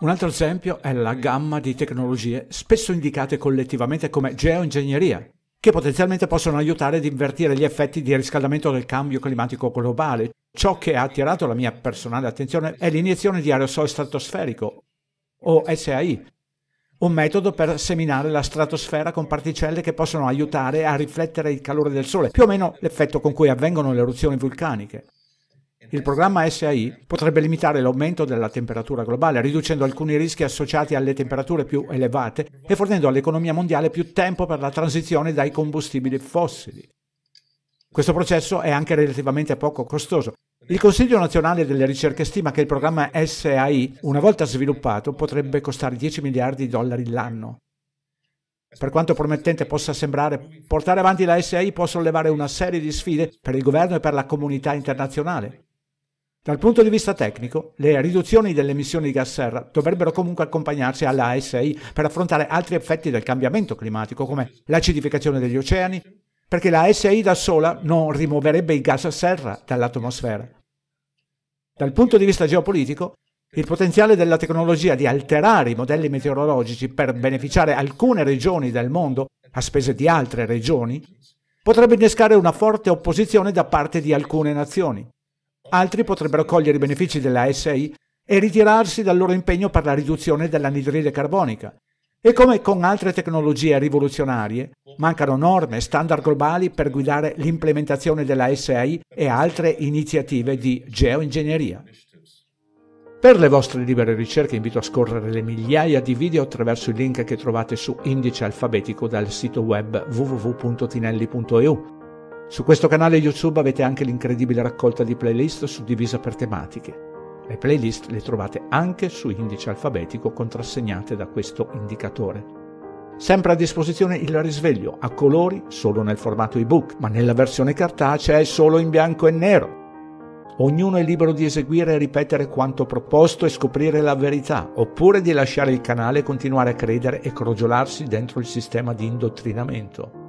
Un altro esempio è la gamma di tecnologie spesso indicate collettivamente come geoingegneria, che potenzialmente possono aiutare ad invertire gli effetti di riscaldamento del cambio climatico globale. Ciò che ha attirato la mia personale attenzione è l'iniezione di aerosol stratosferico, o SAI, un metodo per seminare la stratosfera con particelle che possono aiutare a riflettere il calore del Sole, più o meno l'effetto con cui avvengono le eruzioni vulcaniche. Il programma SAI potrebbe limitare l'aumento della temperatura globale, riducendo alcuni rischi associati alle temperature più elevate e fornendo all'economia mondiale più tempo per la transizione dai combustibili fossili. Questo processo è anche relativamente poco costoso. Il Consiglio nazionale delle ricerche stima che il programma SAI, una volta sviluppato, potrebbe costare 10 miliardi di dollari l'anno. Per quanto promettente possa sembrare, portare avanti la SAI può sollevare una serie di sfide per il governo e per la comunità internazionale. Dal punto di vista tecnico, le riduzioni delle emissioni di gas serra dovrebbero comunque accompagnarsi alla ASI per affrontare altri effetti del cambiamento climatico, come l'acidificazione degli oceani, perché la ASI da sola non rimuoverebbe i gas serra dall'atmosfera. Dal punto di vista geopolitico, il potenziale della tecnologia di alterare i modelli meteorologici per beneficiare alcune regioni del mondo a spese di altre regioni potrebbe innescare una forte opposizione da parte di alcune nazioni. Altri potrebbero cogliere i benefici della SI e ritirarsi dal loro impegno per la riduzione dell'anidride carbonica. E come con altre tecnologie rivoluzionarie, mancano norme e standard globali per guidare l'implementazione della SI e altre iniziative di geoingegneria. Per le vostre libere ricerche invito a scorrere le migliaia di video attraverso il link che trovate su indice alfabetico dal sito web www.tinelli.eu su questo canale YouTube avete anche l'incredibile raccolta di playlist suddivisa per tematiche. Le playlist le trovate anche su indice alfabetico contrassegnate da questo indicatore. Sempre a disposizione il risveglio a colori solo nel formato ebook, ma nella versione cartacea è solo in bianco e nero. Ognuno è libero di eseguire e ripetere quanto proposto e scoprire la verità, oppure di lasciare il canale e continuare a credere e crogiolarsi dentro il sistema di indottrinamento.